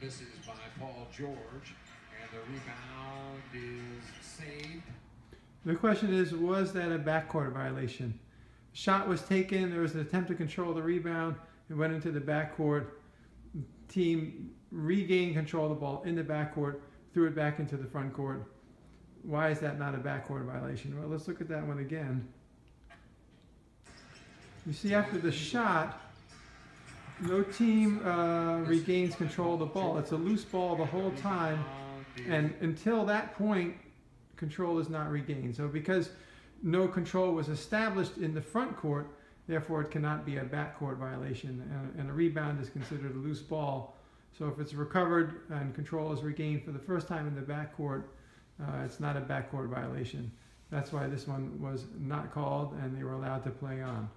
Misses by Paul George, and the rebound is saved. The question is, was that a backcourt violation? Shot was taken. There was an attempt to control the rebound. It went into the backcourt. Team regained control of the ball in the backcourt, threw it back into the front court. Why is that not a backcourt violation? Well, let's look at that one again. You see, after the shot, no team uh, regains control of the ball. It's a loose ball the whole time, and until that point, control is not regained. So, because no control was established in the front court, therefore it cannot be a backcourt violation, and, and a rebound is considered a loose ball. So, if it's recovered and control is regained for the first time in the backcourt, uh, it's not a backcourt violation. That's why this one was not called, and they were allowed to play on.